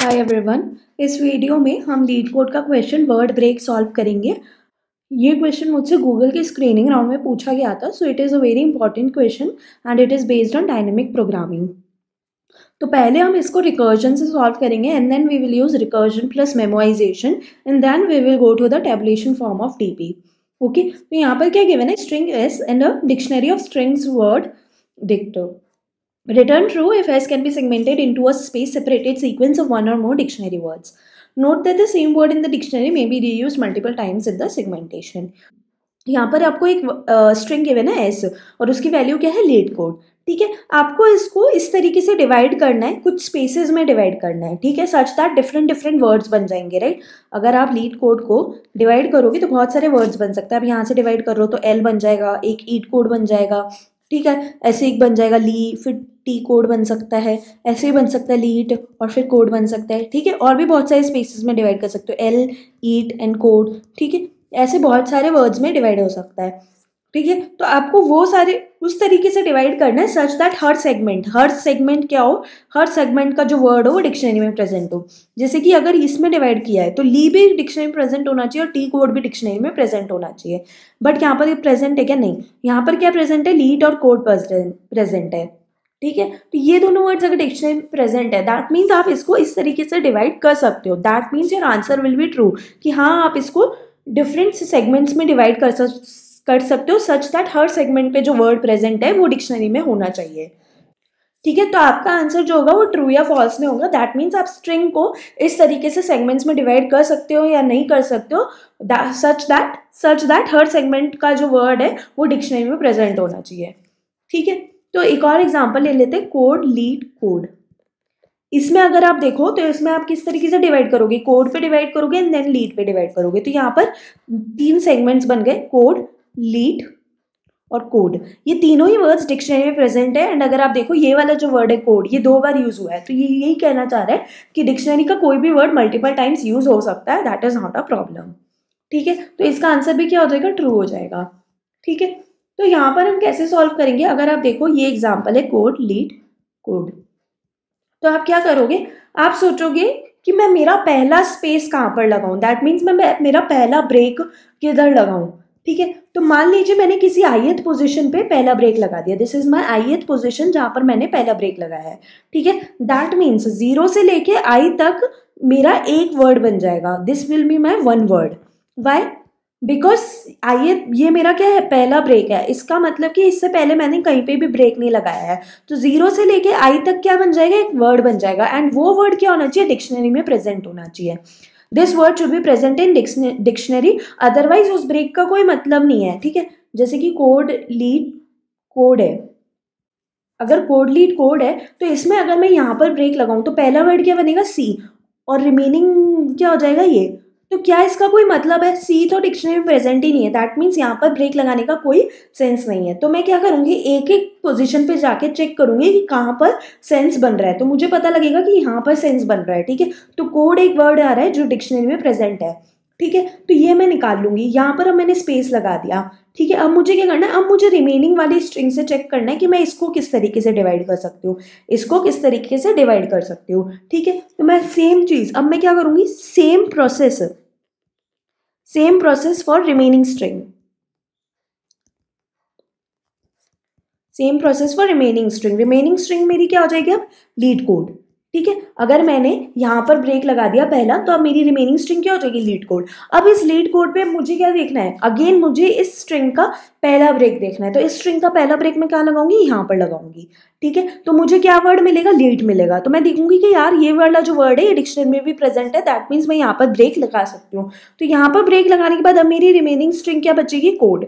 Hi everyone इस video में हम लीड कोड का क्वेश्चन वर्ड ब्रेक सॉल्व करेंगे। ये क्वेश्चन मुझसे गूगल के स्क्रीनिंग राउंड में पूछा गया था so it is a very important question and it is based on dynamic programming तो पहले हम इसको रिकर्जन से सॉल्व करेंगे and then we will use recursion plus memorization and then we will go to the tabulation form of it okay तो यहाँ पर क्या गिवन है? String s and a dictionary of strings word dict Return true if S can be segmented into a space separated sequence of one or more dictionary words. Note that the same word in the dictionary may be reused multiple times in the segmentation. यहाँ पर आपको एक string given है S और उसकी value क्या है? Leet code ठीक है? आपको इसको इस तरीके से डिवाइड करना है, कुछ स्पेसेस में डिवाइड करना है, ठीक है? Such that different different words बन जाएँगे राइट अगर आप लीड कोड को डिवाइड करोगे तो बहुत सारे वर्ड्स बन सकते हैं। आप यहाँ से डिवाइड कर तो एल बन जाएगा, एक ईट कोड बन जाएगा, ठीक है? ऐसे एक बन जाएगा ली फिर टी कोड बन सकता है, ऐसे ही बन सकता है लीट और फिर कोड बन सकता है, ठीक है? और भी बहुत सारे स्पेसिस में डिवाइड कर सकते हो एल ईट एंड कोड ठीक है? ऐसे बहुत सारे वर्ड्स में डिवाइड हो सकता है, ठीक है? तो आपको वो सारे उस तरीके से डिवाइड करना है सच दैट हर सेगमेंट हर सेगमेंट क्या हो? हर सेगमेंट का जो वर्ड हो वो डिक्शनरी में प्रेजेंट हो। जैसे कि अगर इसमें डिवाइड किया है तो ली भी डिक्शनरी में प्रेजेंट होना चाहिए और टी कोड भी डिक्शनरी में प्रेजेंट होना चाहिए। बट यहाँ पर प्रेजेंट है क्या? नहीं। यहाँ पर क्या प्रेजेंट है? लीड और कोड प्रेजेंट है। ठीक है? तो ये दोनों वर्ड्स अगर डिक्शनरी में प्रेजेंट है दैट मीन्स आप इसको इस तरीके से डिवाइड कर सकते हो। That means your answer will be true कि हाँ आप इसको डिफरेंट सेगमेंट्स में डिवाइड कर सक, कर सकते हो सच दैट हर सेगमेंट पे जो वर्ड प्रेजेंट है, वो डिक्शनरी में होना चाहिए। ठीक है? तो आपका आंसर जो होगा, वो ट्रू या फॉल्स में होगा। दैट मीन्स आप स्ट्रिंग को इस तरीके से सेगमेंट्स में डिवाइड कर सकते हो या नहीं कर सकते हो। सच दैट सच दैट हर सेगमेंट का जो वर्ड है, वो डिक्शनरी में प्रेजेंट होना चाहिए। ठीक है? तो एक और एग्ज़ाम्पल ले लेते हैं कोड लीड कोड इसमें अगर आप देखो तो इसमें आप किस तरीके से डिवाइड करोगे? कोड पे डिवाइड करोगे एंड देन लीड पे डिवाइड करोगे. तो यहाँ पर तीन सेगमेंट्स बन गए कोड लीड और कोड ये तीनों ही वर्ड्स डिक्शनरी में प्रेजेंट है एंड अगर आप देखो, ये वाला जो वर्ड है कोड ये दो बार यूज़ हुआ है. तो ये, यही कहना चाह रहा है कि डिक्शनरी का कोई भी वर्ड मल्टीपल टाइम्स यूज़ हो सकता है. That is not a problem ठीक है? तो इसका आंसर भी क्या हो जाएगा? ट्रू हो जाएगा. ठीक है? तो यहाँ पर हम कैसे सॉल्व करेंगे? अगर आप देखो, ये एग्ज़ाम्पल है कोड लीड कोड तो आप क्या करोगे? आप सोचोगे कि मैं मेरा पहला स्पेस कहाँ पर लगाऊँ? दैट मीन्स मैं मेरा पहला ब्रेक किधर लगाऊँ? ठीक है? तो मान लीजिए मैंने किसी आयत पोजीशन पे पहला ब्रेक लगा दिया। This is my ith position जहाँ पर मैंने पहला ब्रेक लगाया है। ठीक है? दैट मीन्स ज़ीरो से लेके आई तक मेरा एक वर्ड बन जाएगा। This will be my one word why because आइए, ये मेरा क्या है? पहला ब्रेक है। इसका मतलब कि इससे पहले मैंने कहीं पे भी ब्रेक नहीं लगाया है। तो ज़ीरो से लेके आई तक क्या बन जाएगा? एक वर्ड बन जाएगा। एंड वो वर्ड क्या होना चाहिए? डिक्शनरी में प्रेजेंट होना चाहिए। This word should be present in dictionary otherwise उस ब्रेक का कोई मतलब नहीं है। ठीक है? जैसे कि कोड लीड कोड है। अगर कोड लीड कोड है तो इसमें अगर मैं यहाँ पर ब्रेक लगाऊँ तो पहला वर्ड क्या बनेगा? सी और रिमेनिंग क्या हो जाएगा? ये. तो क्या इसका कोई मतलब है? सी तो डिक्शनरी में प्रेजेंट ही नहीं है। दैट मीन्स यहाँ पर ब्रेक लगाने का कोई सेंस नहीं है। तो मैं क्या करूँगी? एक एक पोजीशन पे जाके चेक करूँगी कि कहाँ पर सेंस बन रहा है। तो मुझे पता लगेगा कि यहाँ पर सेंस बन रहा है, ठीक है? तो कोड एक वर्ड आ रहा है जो डिक्शनरी में प्रेजेंट है। ठीक है? तो ये मैं निकाल लूँगी। यहाँ पर अब मैंने स्पेस लगा दिया। ठीक है? अब मुझे क्या करना है? अब मुझे रिमेनिंग वाली स्ट्रिंग से चेक करना है कि मैं इसको किस तरीके से डिवाइड कर सकती हूँ। इसको किस तरीके से डिवाइड कर सकती हूँ। ठीक है? तो मैं सेम चीज़ अब मैं क्या करूँगी? Same process same process for remaining string same process for remaining string remaining string मेरी क्या हो जाएगी अब? लीड कोड ठीक है? अगर मैंने यहाँ पर ब्रेक लगा दिया पहला तो अब मेरी रिमेनिंग स्ट्रिंग क्या हो जाएगी? लीड कोड अब इस लीड कोड पे मुझे क्या देखना है? अगेन मुझे इस स्ट्रिंग का पहला ब्रेक देखना है। तो इस स्ट्रिंग का पहला ब्रेक मैं क्या लगाऊँगी? यहाँ पर लगाऊँगी। ठीक है? तो मुझे क्या वर्ड मिलेगा? लीड मिलेगा। तो मैं देखूँगी कि यार, ये वाला जो वर्ड है, ये डिक्शनरी में भी प्रेजेंट है दैट मीन्स मैं यहाँ पर ब्रेक लगा सकती हूँ। तो यहाँ पर ब्रेक लगाने के बाद अब मेरी रिमेनिंग स्ट्रिंग क्या बचेगी? कोड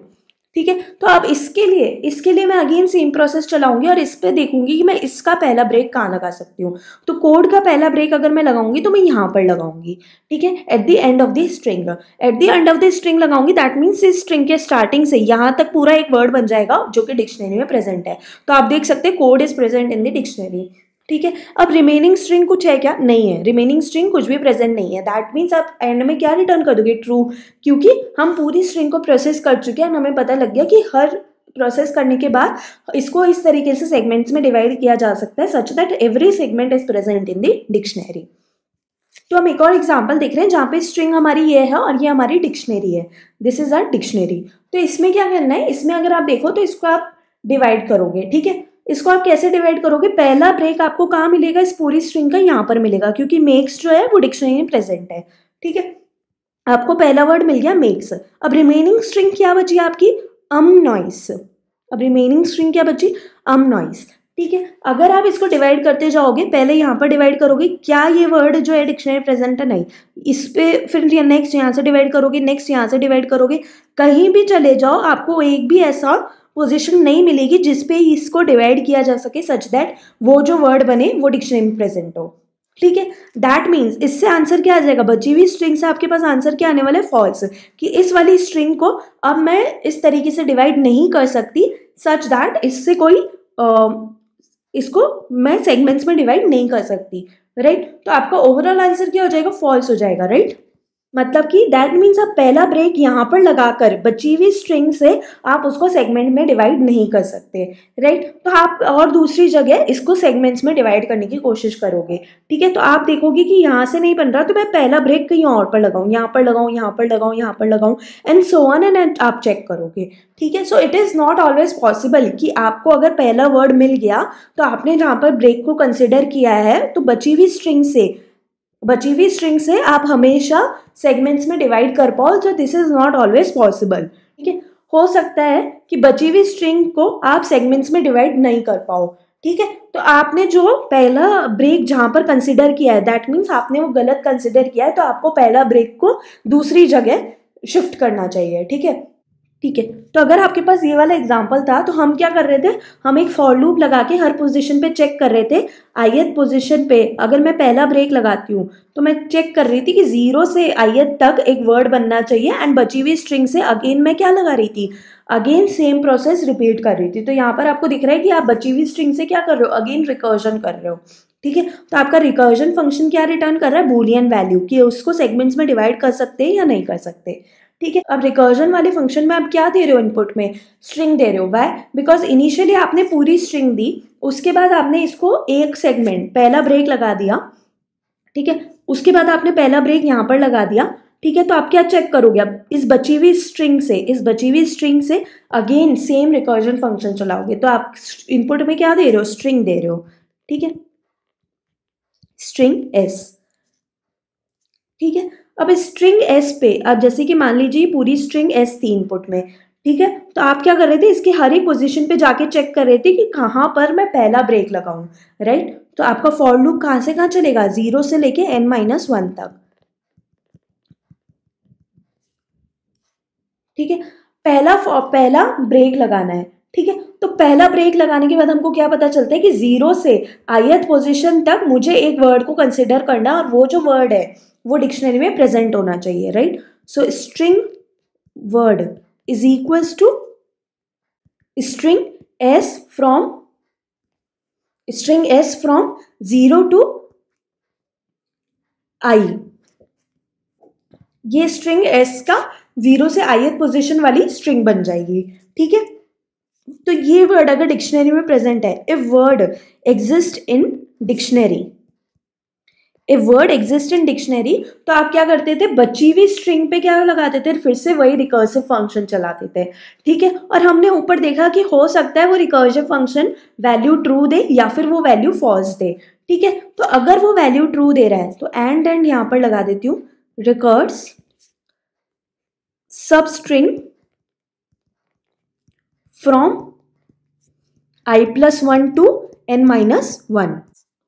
ठीक है? तो अब इसके लिए इसके लिए मैं अगेन सेम प्रोसेस चलाऊँगी और इस पर देखूँगी कि मैं इसका पहला ब्रेक कहाँ लगा सकती हूँ। तो कोड का पहला ब्रेक अगर मैं लगाऊँगी तो मैं यहाँ पर लगाऊँगी, ठीक है? At the end of the string at the end of the string लगाऊँगी that means इस स्ट्रिंग के स्टार्टिंग से यहाँ तक पूरा एक वर्ड बन जाएगा जो कि डिक्शनरी में प्रेजेंट है। तो आप देख सकते हैं code is present in the dictionary ठीक है? अब रिमेनिंग स्ट्रिंग कुछ है क्या? नहीं है। रिमेनिंग स्ट्रिंग कुछ भी प्रेजेंट नहीं है। दैट मीन्स आप एंड में क्या रिटर्न कर दोगे? ट्रू क्योंकि हम पूरी स्ट्रिंग को प्रोसेस कर चुके हैं हमें पता लग गया कि हर प्रोसेस करने के बाद इसको इस तरीके से सेगमेंट्स में डिवाइड किया जा सकता है such that every segment is present in the dictionary तो हम एक और एग्ज़ाम्पल देख रहे हैं, जहाँ पे स्ट्रिंग हमारी ये है और ये हमारी डिक्शनरी है। दिस इज़ अ डिक्शनरी तो इसमें क्या करना है? इसमें अगर आप देखो तो इसको आप डिवाइड करोगे, ठीक है? इसको आप कैसे डिवाइड करोगे? पहला ब्रेक आपको कहाँ मिलेगा? इस पूरी स्ट्रिंग का यहाँ पर मिलेगा, क्योंकि मेक्स जो है, वो डिक्शनरी में प्रेजेंट है, ठीक है? आपको पहला वर्ड मिल गया मेक्स अब रिमेनिंग स्ट्रिंग क्या बची आपकी? अम नॉइस अब रिमेनिंग स्ट्रिंग क्या बची? अम नॉइस ठीक है? अगर आप इसको डिवाइड करते जाओगे, पहले यहाँ पर डिवाइड करोगे, क्या ये वर्ड जो है डिक्शनरी प्रेजेंट है? नहीं. इस पे फिर नेक्स्ट यहाँ से डिवाइड करोगे नेक्स्ट यहाँ से डिवाइड करोगे, कहीं भी चले जाओ, आपको एक भी ऐसा पोजीशन नहीं मिलेगी जिसपे इसको डिवाइड किया जा सके सच दैट वो जो वर्ड बने वो डिक्शनरी में प्रेजेंट हो। ठीक है? दैट मीन्स इससे आंसर क्या आ जाएगा? बची हुई स्ट्रिंग से आपके पास आंसर क्या आने वाला है? फॉल्स कि इस वाली स्ट्रिंग को अब मैं इस तरीके से डिवाइड नहीं कर सकती सच दैट इससे कोई आ, इसको मैं सेगमेंट्स में डिवाइड नहीं कर सकती। Right right? तो आपका ओवरऑल आंसर क्या हो जाएगा? फॉल्स हो जाएगा राइट मतलब कि दैट मीन्स आप पहला ब्रेक यहाँ पर लगाकर बची हुई स्ट्रिंग से आप उसको सेगमेंट में डिवाइड नहीं कर सकते राइट right? तो आप और दूसरी जगह इसको सेगमेंट्स में डिवाइड करने की कोशिश करोगे, ठीक है तो आप देखोगे कि यहाँ से नहीं बन रहा तो मैं पहला ब्रेक कहीं और पर लगाऊँ, यहाँ पर लगाऊँ, यहाँ पर लगाऊँ, यहाँ पर लगाऊँ एंड सो ऑन एंड आप चेक करोगे, ठीक है so it is not always possible कि आपको अगर पहला वर्ड मिल गया तो आपने जहाँ पर ब्रेक को कंसिडर किया है तो बची हुई स्ट्रिंग से बची हुई स्ट्रिंग से आप हमेशा सेगमेंट्स में डिवाइड कर पाओ तो this is not always possible ठीक है? हो सकता है कि बची हुई स्ट्रिंग को आप सेगमेंट्स में डिवाइड नहीं कर पाओ। ठीक है? तो आपने जो पहला ब्रेक जहाँ पर कंसिडर किया है दैट मीन्स आपने वो गलत कंसिडर किया है तो आपको पहला ब्रेक को दूसरी जगह शिफ्ट करना चाहिए। ठीक है? ठीक है? तो अगर आपके पास ये वाला एग्ज़ाम्पल था तो हम क्या कर रहे थे? हम एक फॉर लूप लगा के हर पोजीशन पे चेक कर रहे थे। आयत पोजीशन पे, अगर मैं पहला ब्रेक लगाती हूँ तो मैं चेक कर रही थी कि ज़ीरो से आयत तक एक वर्ड बनना चाहिए एंड बची हुई स्ट्रिंग से अगेन मैं क्या लगा रही थी? अगेन सेम प्रोसेस रिपीट कर रही थी। तो यहाँ पर आपको दिख रहा है कि आप बची हुई स्ट्रिंग से क्या कर रहे हो? अगेन रिकर्जन कर रहे हो। ठीक है? तो आपका रिकर्जन फ़ंक्शन क्या रिटर्न कर रहा है? बुलियन वैल्यू कि उसको सेगमेंट्स में डिवाइड कर सकते हैं या नहीं कर सकते? ठीक है? अब रिकर्जन वाले फ़ंक्शन में आप क्या दे रहे हो इनपुट में? स्ट्रिंग दे रहे हो। वाई बिकॉज़ इनिशियली आपने पूरी स्ट्रिंग दी, उसके बाद आपने इसको एक सेगमेंट पहला ब्रेक लगा दिया, ठीक है? उसके बाद आपने पहला ब्रेक यहाँ पर लगा दिया, ठीक है? तो आप क्या चेक करोगे? अब इस बची हुई स्ट्रिंग से, इस बची हुई स्ट्रिंग से अगेन सेम रिकर्जन फ़ंक्शन चलाओगे। तो आप इनपुट में क्या दे रहे हो? स्ट्रिंग दे रहे हो, ठीक है? स्ट्रिंग एस ठीक है? अब स्ट्रिंग एस पे, अब जैसे कि मान लीजिए पूरी स्ट्रिंग एस थी इनपुट में, ठीक है? तो आप क्या कर रहे थे? इसके हर एक पोजीशन पे जाके चेक कर रहे थे कि कहाँ पर मैं पहला ब्रेक लगाऊँ राइट तो आपका फॉर लूप कहाँ से कहाँ चलेगा? ज़ीरो से लेके एन माइनस वन तक। ठीक है? पहला पहला ब्रेक लगाना है, ठीक है? तो पहला ब्रेक लगाने के बाद हमको क्या पता चलता है कि ज़ीरो से आयत पोजीशन तक मुझे एक वर्ड को कंसिडर करना और वो जो वर्ड है वो डिक्शनरी में प्रेजेंट होना चाहिए right so string word is equals to string S from string S from zero to I ये स्ट्रिंग एस का ज़ीरो से आईएथ पोजीशन वाली स्ट्रिंग बन जाएगी, ठीक है? तो ये वर्ड अगर डिक्शनरी में प्रेजेंट है if word exist in dictionary a word exist in dictionary तो आप क्या करते थे? बची हुई स्ट्रिंग पे क्या लगाते थे? फिर से वही रिकर्सिव फ़ंक्शन चलाते थे। ठीक है? और हमने ऊपर देखा कि हो सकता है वो रिकर्सिव फ़ंक्शन वैल्यू ट्रू दे या फिर वो वैल्यू फॉल्स दे। ठीक है? तो अगर वो वैल्यू ट्रू दे रहा है तो एंड एंड यहाँ पर लगा देती हूँ। Recurse substring from i plus one to n minus one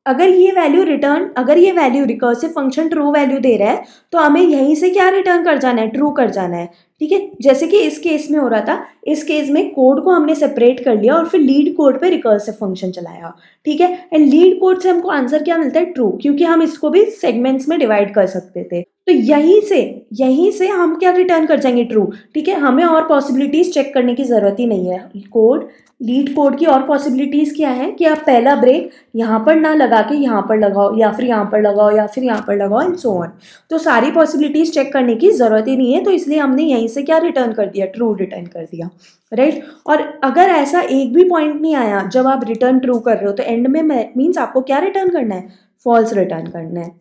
अगर ये वैल्यू रिटर्न अगर ये value recursive function true value दे रहा है तो हमें यहीं से क्या रिटर्न कर जाना है? ट्रू कर जाना है। ठीक है? जैसे कि इस केस में हो रहा था, इस केस में कोड को हमने सेपरेट कर लिया और फिर लीड कोड पे रिकर्सिव फ़ंक्शन चलाया। ठीक है? एंड लीड कोड से हमको आंसर क्या मिलता है? ट्रू क्योंकि हम इसको भी सेगमेंट्स में डिवाइड कर सकते थे। तो यहीं से यहीं से हम क्या रिटर्न कर जाएँगे? ट्रू ठीक है? हमें और पॉसिबिलिटीज चेक करने की ज़रूरत ही नहीं है। कोड लीड कोड की और पॉसिबिलिटीज़ क्या है? कि आप पहला ब्रेक यहाँ पर ना लगा के यहाँ पर लगाओ, या फिर यहाँ पर लगाओ, या फिर यहाँ पर लगाओ एंड सो ऑन तो सारी पॉसिबिलिटीज़ चेक करने की ज़रूरत ही नहीं है तो इसलिए हमने यहीं से क्या रिटर्न कर दिया? ट्रू रिटर्न कर दिया. Right right? और अगर ऐसा एक भी पॉइंट नहीं आया, जब आप रिटर्न ट्रू कर रहे हो तो एंड में मीन्स आपको क्या रिटर्न करना है? फॉल्स रिटर्न करना है.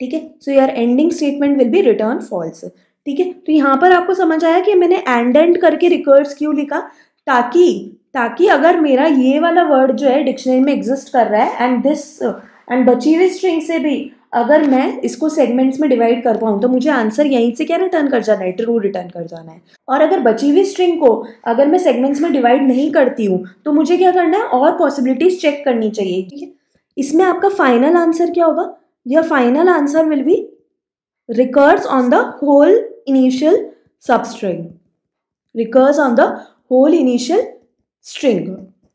ठीक है? So your ending statement will be return false ठीक है? तो यहाँ पर आपको समझ आया कि मैंने एंड एंड करके रिकर्ड्स क्यों लिखा? ताकि ताकि अगर मेरा ये वाला वर्ड जो है डिक्शनरी में एग्जिस्ट कर रहा है एंड दिस एंड बची हुई स्ट्रिंग से भी अगर मैं इसको सेगमेंट्स में डिवाइड कर पाऊँ तो मुझे आंसर यहीं से क्या रिटर्न कर जाना है? ट्रू रिटर्न कर जाना है। और अगर बची हुई स्ट्रिंग को अगर मैं सेगमेंट्स में डिवाइड नहीं करती हूँ तो मुझे क्या करना है? और पॉसिबिलिटीज चेक करनी चाहिए। ठीक है? इसमें आपका फाइनल आंसर क्या होगा? Your final answer will be recurs on the whole initial substring. Recurs on the whole initial string.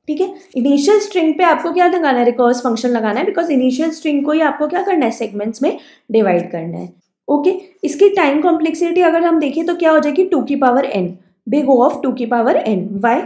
ठीक है? इनिशियल स्ट्रिंग पे आपको क्या लगाना है? रिकर्स फ़ंक्शन लगाना है बिकॉज़ इनिशियल स्ट्रिंग को ही आपको क्या करना है? सेगमेंट्स में डिवाइड करना है. Okay okay? इसकी टाइम कॉम्प्लेक्सिटी अगर हम देखें तो क्या हो जाएगी? टू की power n big O of two की पावर एन वाई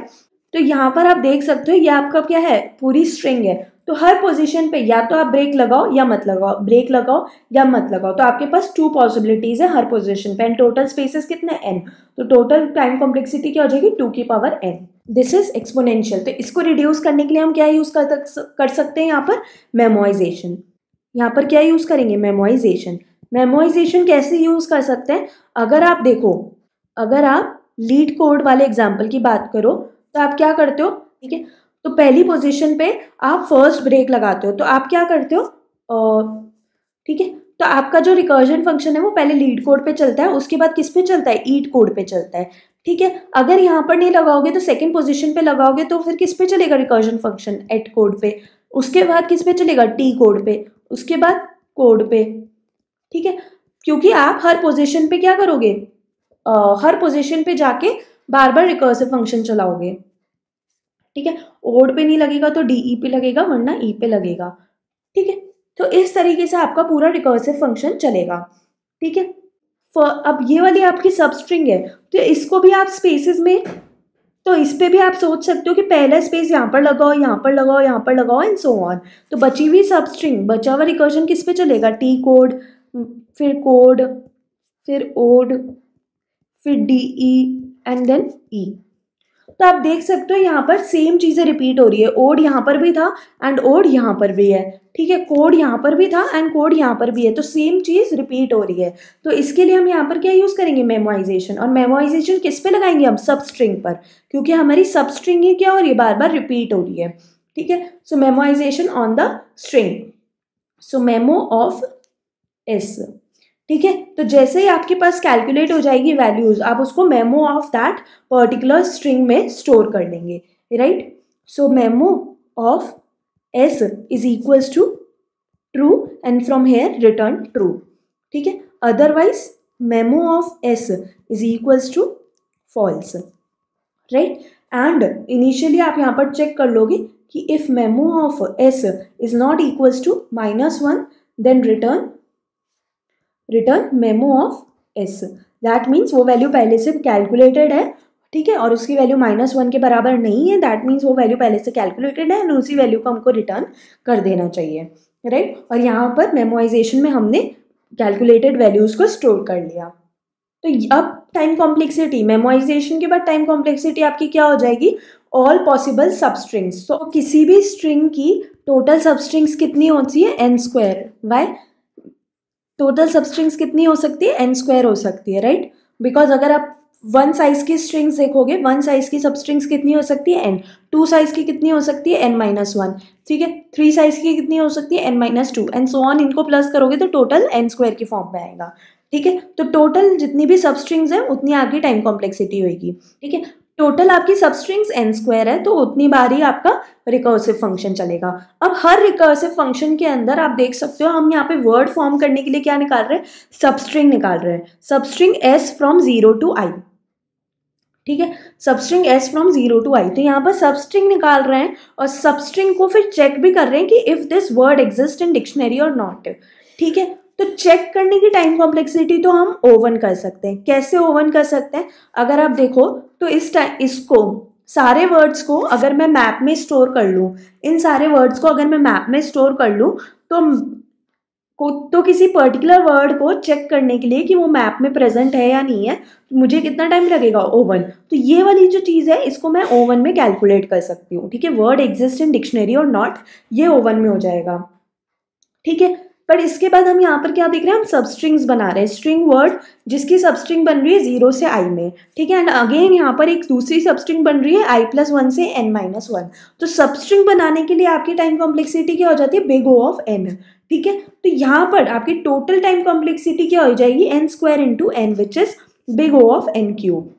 तो यहाँ पर आप देख सकते हो, ये आपका क्या है? पूरी स्ट्रिंग है. तो हर पोजीशन पे या तो आप ब्रेक लगाओ या मत लगाओ। ब्रेक लगाओ या मत लगाओ। तो आपके पास टू पॉसिबिलिटीज है हर पोजीशन पे। एंड टोटल स्पेसेस कितने एन तो टोटल टाइम कॉम्प्लेक्सिटी क्या हो जाएगी? टू की power n this is exponential तो इसको रिड्यूस करने के लिए हम क्या यूज़ कर कर सकते हैं यहाँ पर? मेमोइजेशन यहाँ पर क्या यूज़ करेंगे? मेमोइजेशन मेमोइजेशन कैसे यूज़ कर सकते हैं? अगर आप देखो, अगर आप लीड कोड वाले एग्ज़ाम्पल की बात करो तो आप क्या करते हो? ठीक है तो पहली पोजीशन पे आप फ़र्स्ट ब्रेक लगाते हो तो आप क्या करते हो? ठीक है तो आपका जो रिकर्जन फ़ंक्शन है वो पहले लीड कोड पे चलता है उसके बाद किस पे चलता है? ईट कोड पे चलता है ठीक है? अगर यहाँ पर नहीं लगाओगे तो सेकेंड पोजिशन पे लगाओगे तो फिर किस पे चलेगा रिकर्जन फ़ंक्शन एट कोड पे। उसके बाद किस पे चलेगा? टी कोड पे। उसके बाद कोड पे ठीक है? क्योंकि आप हर पोजिशन पे क्या करोगे? आ, हर पोजिशन पे जाके बार बार रिकर्सिव फ़ंक्शन चलाओगे। ठीक है? ओड पे नहीं लगेगा तो डी ई पे लगेगा, वरना ई e पे लगेगा। ठीक है? तो इस तरीके से आपका पूरा रिकर्सिव फ़ंक्शन चलेगा। ठीक है? अब ये वाली आपकी सबस्ट्रिंग है तो इसको भी आप स्पेसेस में तो इस पर भी आप सोच सकते हो कि पहला स्पेस यहाँ पर लगाओ, यहाँ पर लगाओ, यहाँ पर लगाओ एंड सो ऑन तो बची हुई सबस्ट्रिंग बचा हुआ रिकर्जन किस पे चलेगा? टी कोड फिर कोड फिर ओड फिर d e and then e तो आप देख सकते हो यहाँ पर सेम चीज़ें रिपीट हो रही है। ओड यहाँ पर भी था एंड ओड यहाँ पर भी है। ठीक है? कोड यहाँ पर भी था एंड कोड यहाँ पर भी है। तो सेम चीज़ रिपीट हो रही है। तो इसके लिए हम यहाँ पर क्या यूज़ करेंगे? मेमोइजेशन और मेमोइजेशन किस पे लगाएँगे हम? सब स्ट्रिंग पर। क्योंकि हमारी सब स्ट्रिंग ही क्या हो रही है? बार बार रिपीट हो रही है। ठीक है? So memoization on the string so memo of s ठीक है? तो जैसे ही आपके पास कैलकुलेट हो जाएगी वैल्यूज़ आप उसको memo of that particular string में स्टोर कर लेंगे right so memo of s is equals to true and from here return true ठीक है? Otherwise memo of s is equals to false right and initially आप यहाँ पर check कर लोगे कि if memo of s is not equals to minus one then return return memo of s. That means वो value पहले से calculated है, ठीक है? और उसकी वैल्यू माइनस वन के बराबर नहीं है दैट मीन्स वो वैल्यू पहले से कैलकुलेटेड है एंड उसी वैल्यू को हमको रिटर्न कर देना चाहिए राइट right? और यहाँ पर मेमोइजेशन में हमने कैलकुलेटेड वैल्यूज़ को स्टोर कर लिया। तो अब टाइम कॉम्प्लेक्सिटी मेमोइजेशन के बाद टाइम कॉम्प्लेक्सिटी आपकी क्या हो जाएगी? ऑल पॉसिबल सबस्ट्रिंग्स तो किसी भी स्ट्रिंग की टोटल सबस्ट्रिंग्स कितनी होती है? N square why total substrings कितनी हो सकती है? एन स्क्वायर हो सकती है राइट बिकॉज़ अगर आप वन साइज़ की स्ट्रिंग्स देखोगे वन साइज़ की सबस्ट्रिंग्स कितनी हो सकती है? एन टू साइज़ की कितनी हो सकती है? एन माइनस वन ठीक है? थ्री साइज़ की कितनी हो सकती है? N minus two and so on इनको प्लस करोगे तो टोटल एन स्क्वायर की फॉर्म में आएगा। ठीक है? तो टोटल जितनी भी सबस्ट्रिंग्स है, उतनी आपकी टाइम कॉम्प्लेक्सिटी होगी ठीक है? टोटल आपकी सबस्ट्रिंग्स एन स्क्वायर है तो उतनी बार ही आपका रिकर्सिव फ़ंक्शन चलेगा। अब हर रिकर्सिव फ़ंक्शन के अंदर आप देख सकते हो, हम यहाँ पे वर्ड फॉर्म करने के लिए क्या निकाल रहे हैं? सबस्ट्रिंग निकाल रहे हैं। Substring s from zero to i ठीक है? Substring s from zero to i तो यहाँ पर सबस्ट्रिंग निकाल रहे हैं और सबस्ट्रिंग को फिर चेक भी कर रहे हैं कि if this word exist in dictionary और नॉट ठीक है? तो चेक करने की टाइम कॉम्प्लेक्सिटी तो हम ओवन कर सकते हैं। कैसे ओवन कर सकते हैं? अगर आप देखो तो इस टाइम इसको, सारे वर्ड्स को अगर मैं मैप में स्टोर कर लूँ, इन सारे वर्ड्स को अगर मैं मैप में स्टोर कर लूँ तो को तो किसी पर्टिकुलर वर्ड को चेक करने के लिए कि वो मैप में प्रेजेंट है या नहीं है तो मुझे कितना टाइम लगेगा ओवन तो ये वाली जो चीज़ है, इसको मैं ओवन में कैलकुलेट कर सकती हूँ, ठीक है? वर्ड एग्जिस्ट इन डिक्शनरी और नॉट ये ओवन में हो जाएगा। ठीक है? बट इसके बाद हम यहाँ पर क्या देख रहे हैं? हम सब स्ट्रिंग्स बना रहे हैं। स्ट्रिंग वर्ड जिसकी सब स्ट्रिंग बन रही है ज़ीरो से आई में। ठीक है? एंड अगेन यहाँ पर एक दूसरी सब स्ट्रिंग बन रही है आई प्लस वन से एन माइनस वन तो सब स्ट्रिंग बनाने के लिए आपकी टाइम कॉम्प्लेक्सिटी क्या हो जाती है? बिग ओ ऑफ़ एन ठीक है? तो यहाँ पर आपकी टोटल टाइम कॉम्प्लेक्सिटी क्या हो जाएगी? N square into n which is big O of n cube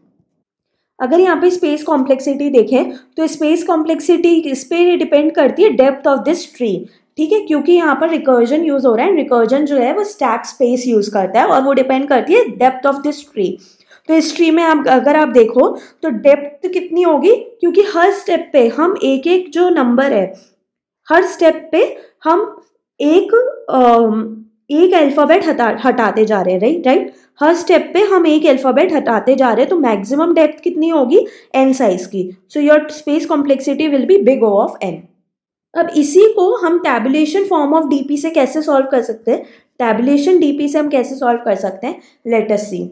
अगर यहाँ पे स्पेस कॉम्प्लेक्सिटी देखें तो स्पेस कॉम्प्लेक्सिटी इस पर डिपेंड करती है डेप्थ ऑफ़ दिस ट्री ठीक है, क्योंकि यहाँ पर रिकर्जन यूज़ हो रहा है रिकर्जन जो है वो स्टैक स्पेस यूज़ करता है, और वो डिपेंड करती है डेप्थ ऑफ़ दिस ट्री तो इस ट्री में आप, अगर आप देखो तो डेप्थ कितनी होगी? क्योंकि हर स्टेप पे हम एक एक जो नंबर है, हर स्टेप पे हम एक एक अल्फ़ाबेट हटा, हटाते जा रहे हैं राइट राइट हर स्टेप पे हम एक अल्फ़ाबेट हटाते जा रहे हैं तो मैक्सिमम डेप्थ कितनी होगी? एन साइज़ की. So your space complexity will be big O of n अब इसी को हम टैबुलेशन फॉर्म ऑफ़ डीपी से कैसे सॉल्व कर सकते हैं? टैबुलेशन डीपी से हम कैसे सॉल्व कर सकते हैं? लेटस सी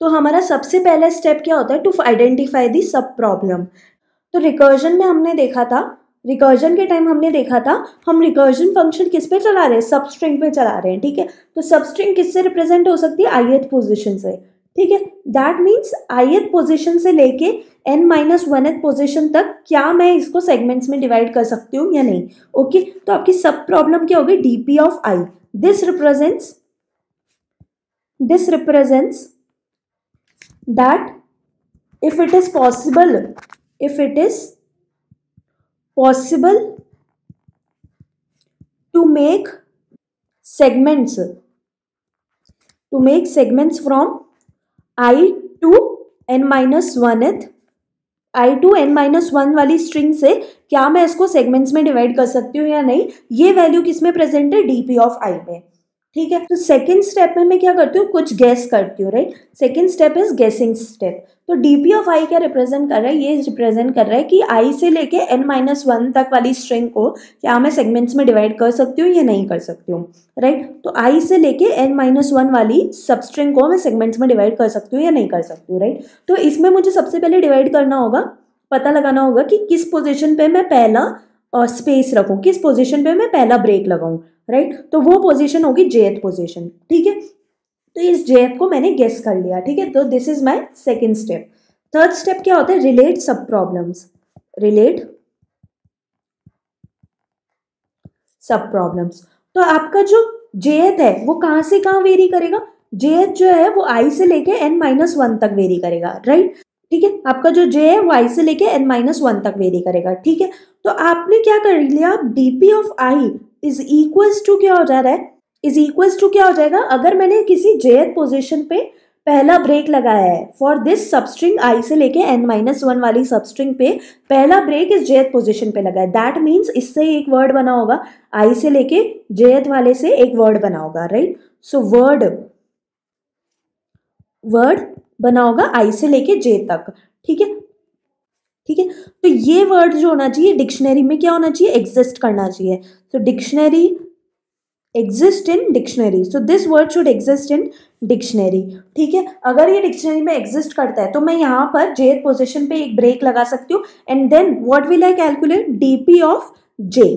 तो हमारा सबसे पहला स्टेप क्या होता है? टू आइडेंटिफाई दी सब प्रॉब्लम तो रिकर्जन में हमने देखा था रिकर्जन के टाइम हमने देखा था, हम रिकर्जन फ़ंक्शन किस पे चला रहे हैं? सब स्ट्रिंग पे चला रहे हैं, ठीक है? तो सब स्ट्रिंग किससे रिप्रेजेंट हो सकती है? आई पोजिशन से. ठीक है? दैट मीन्स आई पोजिशन से लेके n minus one th position तक क्या मैं इसको सेगमेंट्स में डिवाइड कर सकती हूँ या नहीं? Okay okay? तो आपकी सब प्रॉब्लम क्या होगी? DP of i this represents this represents that if it is possible if it is possible to make segments, to make segments from i to n minus one th i to n minus one वाली string से क्या मैं इसको segments में divide कर सकती हूँ या नहीं? ये वैल्यू किसमें प्रेजेंट है? डी पी ऑफ़ आई में। ठीक है? तो सेकेंड स्टेप में मैं क्या करती हूँ? कुछ गैस करती हूँ right second step is guessing step तो डी पी ऑफ़ आई क्या रिप्रेजेंट कर रहा है? ये रिप्रेजेंट कर रहा है कि आई से लेके एन माइनस वन तक वाली स्ट्रिंग को क्या मैं सेगमेंट्स में डिवाइड कर सकती हूँ या नहीं कर सकती हूँ राइट तो आई से लेके एन माइनस वन वाली सब स्ट्रिंग को मैं सेगमेंट्स में डिवाइड कर सकती हूँ या नहीं कर सकती हूँ राइट तो इसमें मुझे सबसे पहले डिवाइड करना होगा, पता लगाना होगा कि किस पोजिशन पे मैं पहला स्पेस रखूँ। किस पोजिशन पे मैं पहला ब्रेक लगाऊँ राइट तो वो पोजिशन होगी जेथ पोजिशन ठीक है? तो इस जेथ को मैंने गेस कर लिया, ठीक है? तो this is my second step third step क्या होता है? रिलेट सब प्रॉब्लम्स रिलेट सब प्रॉब्लम्स तो आपका जो जेथ है, वो कहाँ से कहाँ वेरी करेगा? जेथ जो है, वो आई से लेके एन माइनस वन तक वेरी करेगा राइट ठीक है? आपका जो जे है, वो आई से लेके एन माइनस वन तक वेरी करेगा, ठीक है? तो आपने क्या कर लिया? DP of i is equals to क्या हो जा रहा है? इज़ इक्वल्स टू क्या हो जाएगा? अगर मैंने किसी जेथ पोजिशन पे पहला ब्रेक लगाया है फॉर दिस सबस्ट्रिंग आई से लेके एन माइनस वन वाली सबस्ट्रिंग पे पहला ब्रेक इस जेथ पोजिशन पे लगा है। दैट मीन्स इससे एक वर्ड बना होगा। आई से लेके जेथ वाले से एक वर्ड बना होगा राइट सो वर्ड वर्ड बना होगा आई से लेके जे तक, ठीक है? ठीक है? तो ये वर्ड जो होना चाहिए डिक्शनरी में क्या होना चाहिए? एग्जिस्ट करना चाहिए। तो dictionary exist in dictionary so this word should exist in dictionary ठीक है? अगर ये डिक्शनरी में एग्जिस्ट करता है तो मैं यहाँ पर जेर पोजिशन पे एक ब्रेक लगा सकती हूँ। And then what will I calculate DP of j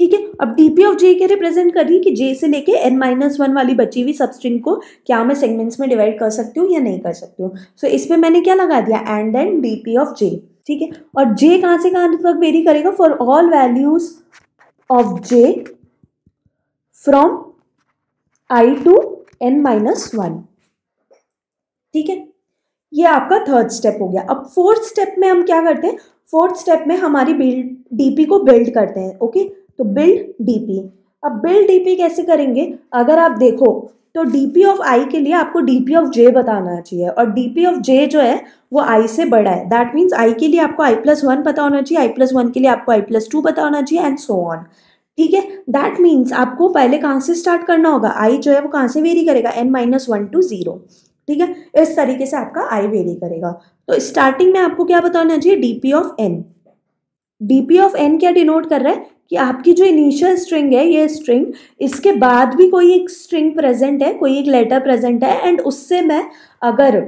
ठीक है? अब डीपी ऑफ़ जे के रिप्रेजेंट कर रही है कि जे से लेके एन माइनस वन वाली बची हुई सबस्ट्रिंग को क्या मैं सेगमेंट्स में डिवाइड कर सकती हूँ या नहीं कर सकती हूँ? सो so, इस पर मैंने क्या लगा दिया? And and DP of j ठीक है? और जे कहाँ से कहाँ तक वेरी करेगा? For all values of j from i to n minus one ठीक है? ये आपका थर्ड स्टेप हो गया। अब फोर्थ स्टेप में हम क्या करते हैं? फोर्थ स्टेप में हमारी बिल्ड डीपी को बिल्ड करते हैं ओके तो बिल्ड डीपी अब बिल्ड डीपी कैसे करेंगे? अगर आप देखो तो डीपी ऑफ़ आई के लिए आपको डीपी ऑफ़ जे बताना चाहिए और डीपी ऑफ़ जे जो है, वो आई से बड़ा है। दैट मीन्स आई के लिए आपको आई प्लस वन पता होना चाहिए आई प्लस वन के लिए आपको आई प्लस टू पता होना चाहिए एंड सो ऑन ठीक है? दैट मीन्स आपको पहले कहाँ से स्टार्ट करना होगा? आई जो है, वो कहाँ से वेरी करेगा? N minus one to zero ठीक है? इस तरीके से आपका आई वेरी करेगा। तो स्टार्टिंग में आपको क्या बताना चाहिए? DP of n DP of n क्या डिनोट कर रहा है? कि आपकी जो इनिशियल स्ट्रिंग है, ये स्ट्रिंग इसके बाद भी कोई एक स्ट्रिंग प्रेजेंट है, कोई एक लेटर प्रेजेंट है एंड उससे मैं अगर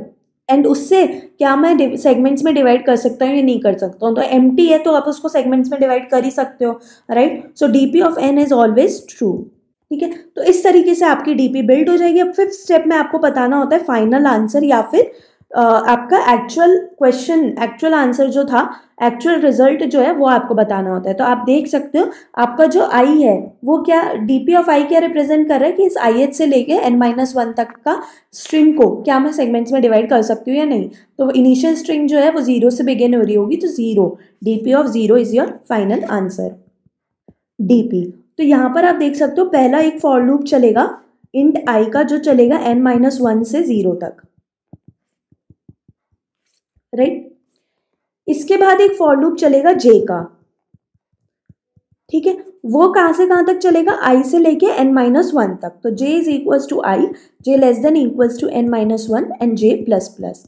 एंड उससे क्या मैं सेगमेंट्स में डिवाइड कर सकता हूँ या नहीं कर सकता हूँ? तो एम है तो आप उसको सेगमेंट्स में डिवाइड कर ही सकते हो right so D P of n is always true ठीक है? तो इस तरीके से आपकी डीपी बिल्ड हो जाएगी। अब फिफ्थ स्टेप में आपको बताना होता है फाइनल आंसर या फिर आपका एक्चुअल क्वेश्चन एक्चुअल आंसर जो था एक्चुअल रिज़ल्ट जो है, वो आपको बताना होता है। तो आप देख सकते हो, आपका जो आई है, वो क्या डीपी ऑफ़ आई क्या रिप्रेजेंट कर रहा है कि इस आई एच से लेके एन माइनस वन तक का स्ट्रिंग को क्या मैं सेगमेंट्स में डिवाइड कर सकती हूँ या नहीं? तो इनिशियल स्ट्रिंग जो है, वो ज़ीरो से बिगेन हो रही होगी तो zero DP of zero is your final answer DP तो यहाँ पर आप देख सकते हो, पहला एक फॉर लूप चलेगा इंट आई का जो चलेगा एन माइनस वन से ज़ीरो तक. राइट? इसके बाद एक फॉर लूप चलेगा जे का। ठीक है? वो कहाँ से कहाँ तक चलेगा? आई से लेके एन माइनस वन तक। तो j is equals to i j less than equals to n minus one and j plus plus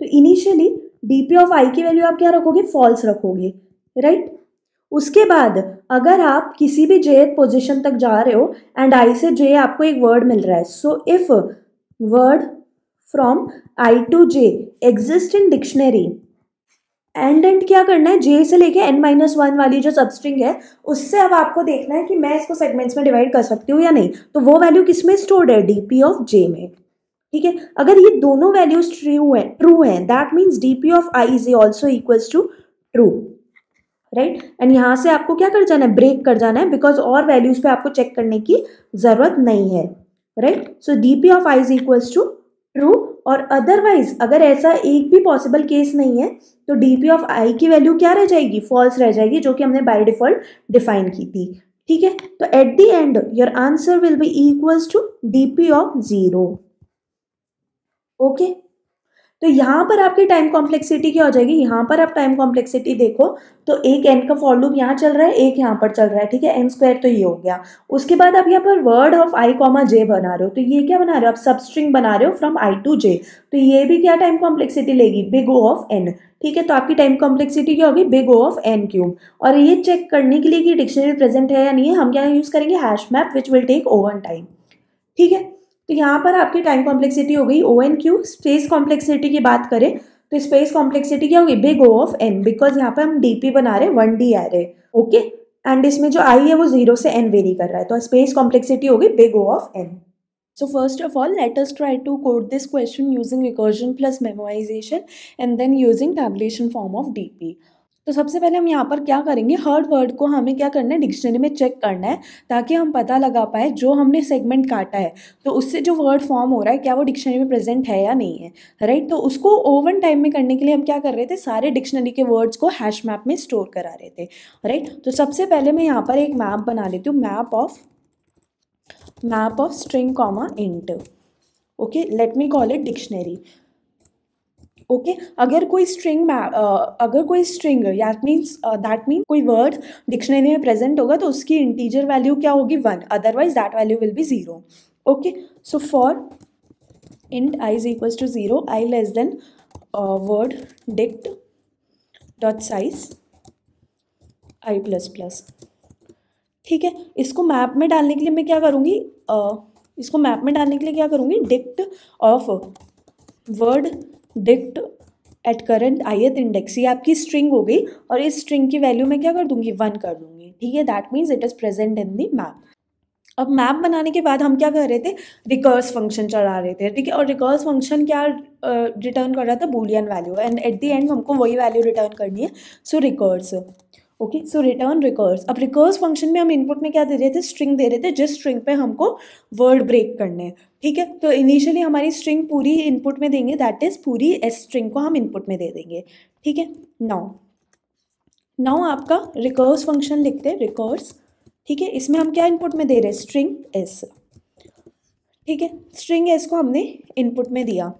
तो इनिशियली डीपी ऑफ़ आई की वैल्यू आप क्या रखोगे? फॉल्स रखोगे। राइट? उसके बाद अगर आप किसी भी जे पोजिशन तक जा रहे हो एंड आई से जे आपको एक वर्ड मिल रहा है। So if word from i to j exist in dictionary and and क्या करना है? जे से लेके एन माइनस वन वाली जो सबस्ट्रिंग है, उससे अब आपको देखना है कि मैं इसको सेगमेंट्स में डिवाइड कर सकती हूँ या नहीं। तो वो वैल्यू किसमें स्टोर्ड है? डीपी ऑफ़ जे में। ठीक है? अगर ये दोनों वैल्यूज़ ट्रू है ट्रू है that means DP of i is also equals to true right and यहाँ से आपको क्या कर जाना है? ब्रेक कर जाना है बिकॉज़ और वैल्यूज़ पे आपको चेक करने की ज़रूरत नहीं है right so DP of i is equals to true और अदरवाइज़ अगर ऐसा एक भी पॉसिबल केस नहीं है तो डी पी ऑफ़ आई की वैल्यू क्या रह जाएगी? फॉल्स रह जाएगी, जो कि हमने बाय डिफ़ॉल्ट डिफाइन की थी। ठीक है? तो at the end your answer will be equals to D P of zero okay तो यहाँ पर आपकी टाइम कॉम्प्लेक्सिटी क्या हो जाएगी? यहाँ पर आप टाइम कॉम्प्लेक्सिटी देखो तो एक एन का फॉर लूप यहाँ चल रहा है, एक यहाँ पर चल रहा है, ठीक है? एन स्क्वायर तो ये हो गया। उसके बाद आप यहाँ पर word of i comma j बना रहे हो तो ये क्या बना रहे हो? आप सब स्ट्रिंग बना रहे हो फ्रॉम आई टू जे तो ये भी क्या टाइम कॉम्प्लेक्सिटी लेगी? बिग ओ ऑफ़ एन ठीक है? तो आपकी टाइम कॉम्प्लेक्सिटी क्या होगी? Big O of n cube और ये चेक करने के लिए कि डिक्शनरी प्रेजेंट है या नहीं है, हम क्या यूज़ करेंगे? Hash map which will take O n time ठीक है? तो यहाँ पर आपकी टाइम कॉम्प्लेक्सिटी हो गई O n cube space complexity की बात करें तो स्पेस कॉम्प्लेक्सिटी क्या होगी? Big O of n because यहाँ पर हम डी पी बना रहे वन डी आ रहे ओके एंड इसमें जो आई है वो ज़ीरो से एन वेरी कर रहा है तो स्पेस कॉम्प्लेक्सिटी होगी big O of n So first of all, let us try to code this question using recursion plus memoization and then using tabulation form of DP. तो सबसे पहले हम यहाँ पर क्या करेंगे? हर वर्ड को हमें क्या करना है? डिक्शनरी में चेक करना है, ताकि हम पता लगा पाए जो हमने सेगमेंट काटा है। तो उससे जो वर्ड फॉर्म हो रहा है, क्या वो डिक्शनरी में प्रेजेंट है या नहीं है? राइट तो उसको ओवन टाइम में करने के लिए हम क्या कर रहे थे? सारे डिक्शनरी के वर्ड्स को हैश मैप में स्टोर करा रहे थे। राइट तो सबसे पहले मैं यहाँ पर एक मैप बना लेती हूँ। Map of map of string comma int okay let me call it dictionary okay अगर कोई स्ट्रिंग अगर कोई string that means that mean कोई वर्ड डिक्शनरी में प्रेजेंट होगा तो उसकी इंटीजर वैल्यू क्या होगी? One otherwise that value will be zero okay so for int i is equals to zero i less than word dict dot size i plus plus ठीक है? इसको map में डालने के लिए मैं क्या करूँगी? uh, इसको मैप में डालने के लिए क्या करूँगी? Dict of word dict at current ith index ये आपकी स्ट्रिंग हो गई और इस स्ट्रिंग की वैल्यू मैं क्या कर दूँगी? वन कर दूँगी। ठीक है? That means it is present in the map अब मैप बनाने के बाद हम क्या कर रहे थे? रिकर्स फ़ंक्शन चला रहे थे। ठीक है? और रिकर्स फ़ंक्शन क्या रिटर्न कर रहा था? Boolean value and at the end हमको वही वैल्यू रिटर्न करनी है। So recurse okay so return recurse अब रिकर्स फ़ंक्शन में हम इनपुट में क्या दे रहे थे? स्ट्रिंग दे रहे थे, जिस स्ट्रिंग पे हमको वर्ड ब्रेक करने हैं। ठीक है? तो इनिशियली हमारी स्ट्रिंग पूरी इनपुट में देंगे दैट इज़ पूरी एस स्ट्रिंग को हम इनपुट में दे देंगे। ठीक है? नाउ नाउ आपका रिकर्स फ़ंक्शन लिखते हैं रिकर्स ठीक है? इसमें हम क्या इनपुट में दे रहे हैं? स्ट्रिंग एस ठीक है? स्ट्रिंग एस को हमने इनपुट में दिया।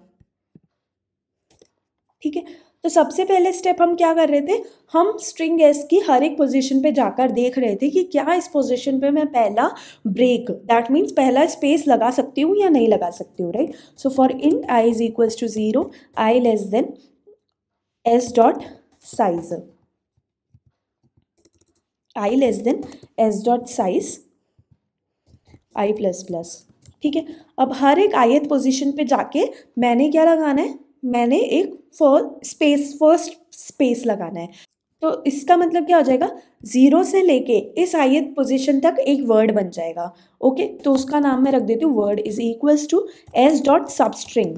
ठीक है? तो सबसे पहले स्टेप हम क्या कर रहे थे? हम स्ट्रिंग एस की हर एक पोजीशन पे जाकर देख रहे थे कि क्या इस पोजीशन पे मैं पहला ब्रेक दैट मीन्स पहला स्पेस लगा सकती हूँ या नहीं लगा सकती हूँ right so for in i is equals to zero i less than s dot size i less than s dot size i plus plus ठीक है? अब हर एक आयत पोजीशन पे जाके मैंने क्या लगाना है? मैंने एक फॉर स्पेस, फ़र्स्ट स्पेस लगाना है। तो इसका मतलब क्या हो जाएगा? ज़ीरो से लेके इस आयत पोजीशन तक एक वर्ड बन जाएगा। ओके तो उसका नाम मैं रख देती हूँ word is equals to s dot substring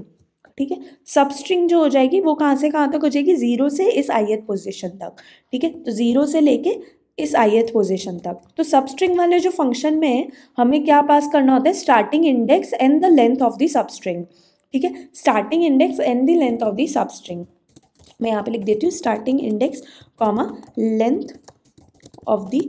ठीक है? सबस्ट्रिंग जो हो जाएगी, वो कहाँ से कहाँ तक हो जाएगी? ज़ीरो से इस आयत पोजीशन तक। ठीक है? तो ज़ीरो से लेके इस आयत पोजीशन तक। तो सबस्ट्रिंग वाले जो फ़ंक्शन में है हमें क्या पास करना होता है? Starting index and the length of the substring ठीक है? Starting index and the length of the substring मैं यहाँ पे लिख देती हूँ starting index comma length of the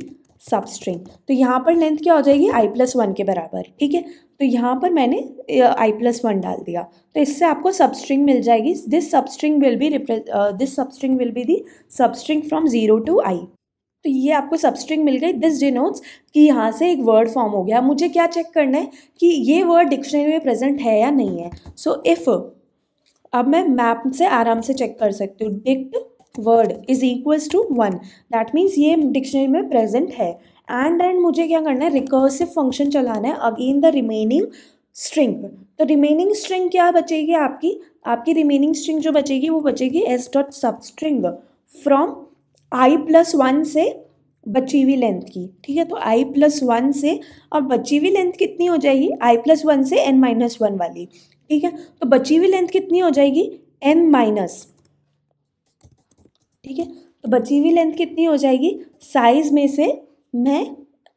substring तो यहाँ पर लेंथ क्या हो जाएगी? आई प्लस वन के बराबर, ठीक है? तो यहाँ पर मैंने आई प्लस वन डाल दिया। तो इससे आपको सबस्ट्रिंग मिल जाएगी। This substring will be this substring will be the substring from zero to i तो ये आपको सबस्ट्रिंग मिल गई। दिस डिनोट्स कि यहाँ से एक वर्ड फॉर्म हो गया। मुझे क्या चेक करना है कि ये वर्ड डिक्शनरी में प्रेजेंट है या नहीं है? सो so, इफ़ अब मैं मैप से आराम से चेक कर सकती हूँ। Dict word is equals to one that means ये डिक्शनरी में प्रेजेंट है। एंड एंड मुझे क्या करना है? रिकर्सिव फ़ंक्शन चलाना है। अगेन द रिमेनिंग स्ट्रिंग तो रिमेनिंग स्ट्रिंग क्या बचेगी आपकी? आपकी रिमेनिंग स्ट्रिंग जो बचेगी वो बचेगी s dot substring from i plus one से बची हुई लेंथ की, ठीक है? तो आई प्लस वन से अब बची हुई लेंथ कितनी हो जाएगी? आई प्लस वन से एन माइनस वन वाली, ठीक है? तो बची हुई लेंथ कितनी हो जाएगी? एन माइनस, ठीक है? तो बची हुई लेंथ कितनी हो जाएगी? साइज़ में से मैं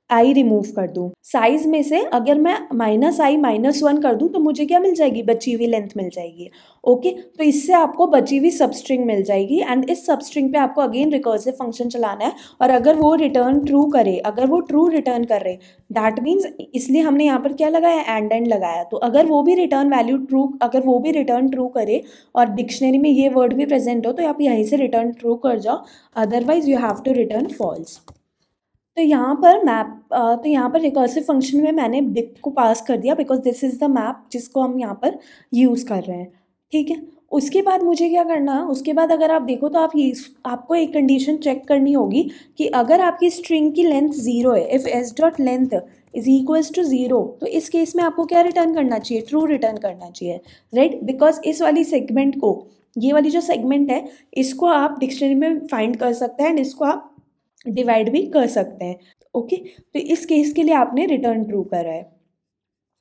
आई रिमूव कर दूँ। साइज़ में से अगर मैं माइनस आई माइनस वन कर दूँ तो मुझे क्या मिल जाएगी? बची हुई लेंथ मिल जाएगी। ओके तो इससे आपको बची हुई सबस्ट्रिंग मिल जाएगी एंड इस सबस्ट्रिंग पे आपको अगेन रिकर्सिव फ़ंक्शन चलाना है और अगर वो रिटर्न ट्रू करे, अगर वो ट्रू रिटर्न कर रहे दैट मीन्स इसलिए हमने यहाँ पर क्या लगाया? एंड एंड लगाया। तो अगर वो भी रिटर्न वैल्यू ट्रू अगर वो भी रिटर्न ट्रू करे और डिक्शनरी में ये वर्ड भी प्रेजेंट हो तो आप यहीं से रिटर्न ट्रू कर जाओ। Otherwise you have to return false तो यहाँ पर मैप तो यहाँ पर रिकर्सिव फ़ंक्शन में मैंने डिक्ट को पास कर दिया because this is the map जिसको हम यहाँ पर यूज़ कर रहे हैं। ठीक है? उसके बाद मुझे क्या करना है? उसके बाद अगर आप देखो तो आप ये, आपको एक कंडीशन चेक करनी होगी कि अगर आपकी स्ट्रिंग की लेंथ ज़ीरो है if s dot length is equals to zero तो इस केस में आपको क्या रिटर्न करना चाहिए? ट्रू रिटर्न करना चाहिए राइट बिकॉज़ इस वाली सेगमेंट को, ये वाली जो सेगमेंट है, इसको आप डिक्शनरी में फाइंड कर सकते हैं एंड इसको आप डिवाइड भी कर सकते हैं। ओके? तो इस केस के लिए आपने रिटर्न ट्रू करा है।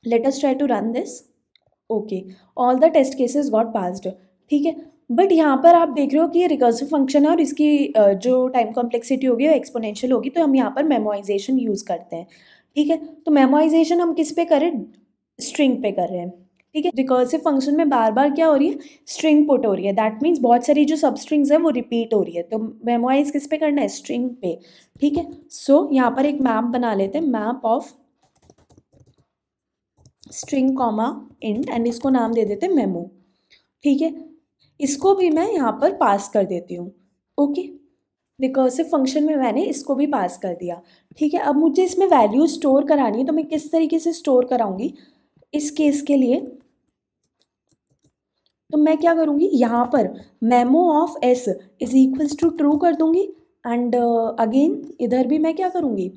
Let us try to run this okay? All the test cases got passed ठीक है? बट यहाँ पर आप देख रहे हो कि ये रिकर्सिव फ़ंक्शन है और इसकी जो टाइम कॉम्प्लेक्सिटी होगी वो एक्सपोनेंशियल होगी तो हम यहाँ पर मेमोइजेशन यूज़ करते हैं। ठीक है? तो मेमोइजेशन हम किस पे करें स्ट्रिंग पे कर रहे हैं। ठीक है? रिकर्सिव फ़ंक्शन में बार बार क्या हो रही है? स्ट्रिंग पुट हो रही है। दैट मीन्स बहुत सारी जो सब स्ट्रिंग्स है वो रिपीट हो रही है। तो मेमोराइज किस पे करना है? स्ट्रिंग पे। ठीक है? सो so, यहाँ पर एक मैप बना लेते हैं। Map of string comma int and इसको नाम दे देते हैं मेमो ठीक है? इसको भी मैं यहाँ पर पास कर देती हूँ। ओके रिकर्सिव फ़ंक्शन में मैंने इसको भी पास कर दिया। ठीक है? अब मुझे इसमें वैल्यू स्टोर करानी है तो मैं किस तरीके से स्टोर कराऊँगी? इस केस के लिए तो मैं क्या करूँगी? यहाँ पर memo of s is equals to true कर दूँगी एंड अगेन इधर भी मैं क्या करूँगी?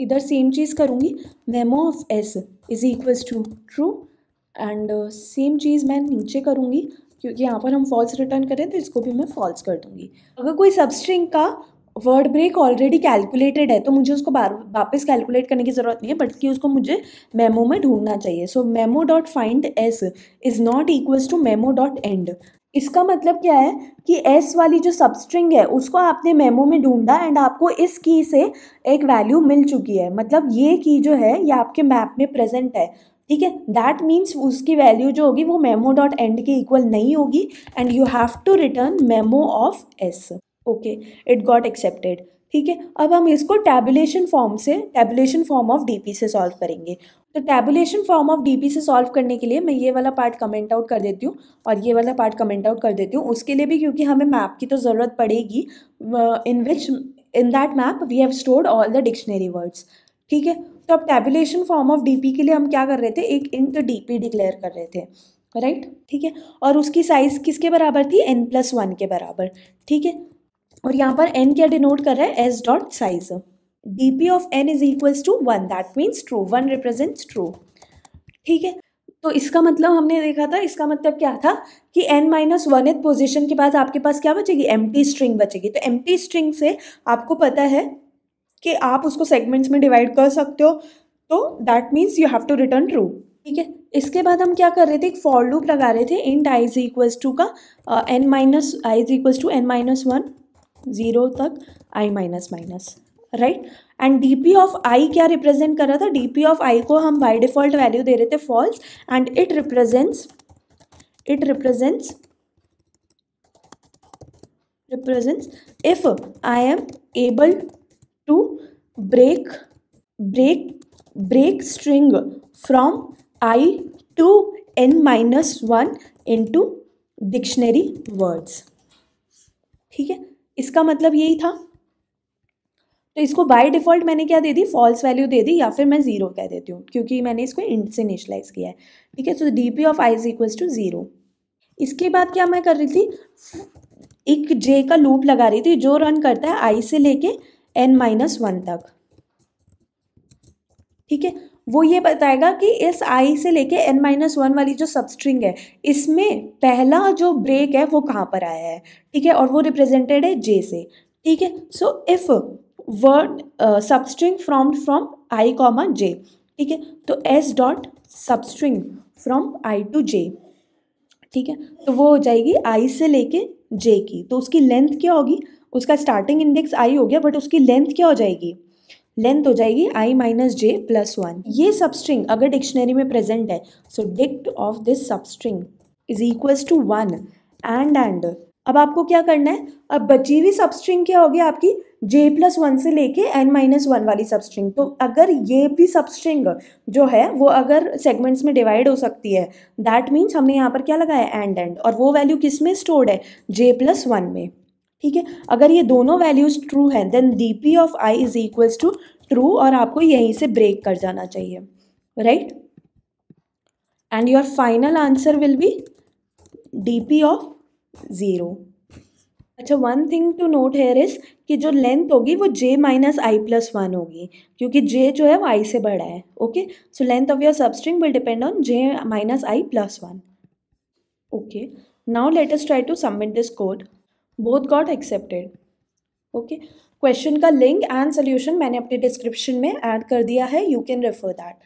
इधर सेम चीज़ करूँगी। Memo of s is equals to true and same चीज़ मैं नीचे करूँगी क्योंकि यहाँ पर हम फॉल्स रिटर्न करें तो इसको भी मैं फॉल्स कर दूँगी। अगर कोई सबस्ट्रिंग का वर्ड ब्रेक ऑलरेडी कैलकुलेटेड है तो मुझे उसको वापस कैलकुलेट करने की ज़रूरत नहीं है बट कि उसको मुझे मेमो में ढूंढना चाहिए। So memo dot find s is not equals to memo dot end इसका मतलब क्या है कि एस वाली जो सबस्ट्रिंग है, उसको आपने मेमो में ढूंढा एंड आपको इस की से एक वैल्यू मिल चुकी है। मतलब ये की जो है, ये आपके मैप में प्रेजेंट है। ठीक है? दैट मीन्स उसकी वैल्यू जो होगी, वो मेमो डॉट एंड के इक्वल नहीं होगी and you have to return memo of s okay it got accepted ठीक है, अब हम इसको टैबुलेशन फॉर्म से टैबुलेशन फॉर्म ऑफ़ डीपी से सॉल्व करेंगे। तो टैबुलेशन फॉर्म ऑफ़ डीपी से सॉल्व करने के लिए मैं ये वाला पार्ट कमेंट आउट कर देती हूँ और ये वाला पार्ट कमेंट आउट कर देती हूँ। उसके लिए भी क्योंकि हमें मैप की तो ज़रूरत पड़ेगी in which in that map we have stored all the dictionary words ठीक है तो अब टैबुलेशन फॉर्म ऑफ़ डीपी के लिए हम क्या कर रहे थे? एक इंट डीपी डिक्लेयर कर रहे थे। राइट ठीक है, और उसकी साइज़ किसके बराबर थी? एन प्लस वन के बराबर। ठीक है और यहाँ पर एन क्या डिनोट कर रहा है? S dot size D P of n is equals to one that means true one represents true ठीक है? तो इसका मतलब हमने देखा था, इसका मतलब क्या था कि n minus one th position के बाद आपके पास क्या बचेगी? एम टी स्ट्रिंग बचेगी। तो एम टी स्ट्रिंग से आपको पता है कि आप उसको सेगमेंट्स में डिवाइड कर सकते हो। तो that means you have to return true ठीक है? इसके बाद हम क्या कर रहे थे? एक फॉर लूप लगा रहे थे। Int i is equals to का n minus i is equals to n minus one zero तक i minus minus right and D P of i क्या रिप्रेजेंट कर रहा था? डी पी ऑफ़ आई को हम बाई डिफ़ॉल्ट वैल्यू दे रहे थे false and it represents it represents represents if I am able to break break break string from i to n minus one into dictionary words ठीक है? इसका मतलब यही था। तो इसको बाय डिफ़ॉल्ट मैंने क्या दे दी? फॉल्स वैल्यू दे दी या फिर मैं ज़ीरो कह देती हूँ, क्योंकि मैंने इसको इंट से इनिशलाइज किया है। ठीक है so D P of i is equals to zero इसके बाद क्या मैं कर रही थी? एक जे का लूप लगा रही थी जो रन करता है आई से लेके एन माइनस वन तक। ठीक है वो ये बताएगा कि इस आई से लेके एन माइनस वन वाली जो सबस्ट्रिंग है, इसमें पहला जो ब्रेक है वो कहाँ पर आया है? ठीक है, और वो रिप्रेजेंटेड है जे से। ठीक है so if word substring from from i comma j ठीक है तो s dot substring from i to j ठीक है तो वो हो जाएगी आई से लेके जे की। तो उसकी लेंथ क्या होगी? उसका स्टार्टिंग इंडेक्स आई हो गया बट उसकी लेंथ क्या हो जाएगी? लेंथ हो जाएगी i minus j plus one ये सबस्ट्रिंग अगर डिक्शनरी में प्रेजेंट है so dict of this substring is equals to one and and अब आपको क्या करना है? अब बची हुई सबस्ट्रिंग क्या होगी आपकी? जे प्लस वन से लेके एन माइनस वन वाली सबस्ट्रिंग तो अगर ये भी सबस्ट्रिंग जो है, वो अगर सेगमेंट्स में डिवाइड हो सकती है दैट मीन्स हमने यहाँ पर क्या लगाया? एंड एंड और वो वैल्यू किसमें स्टोर्ड है? जे प्लस वन में. ठीक है? अगर ये दोनों वैल्यूज़ ट्रू हैं then D P of i is equals to true और आपको यहीं से ब्रेक कर जाना चाहिए right and your final answer will be D P of zero अच्छा one thing to note here is कि जो लेंथ होगी वो j minus i plus one होगी, क्योंकि जे जो है वो आई से बड़ा है okay so length of your substring will depend on j minus i plus one okay now let us try to submit this code both got accepted okay question का link and solution मैंने अपने description में add कर दिया है. You can refer that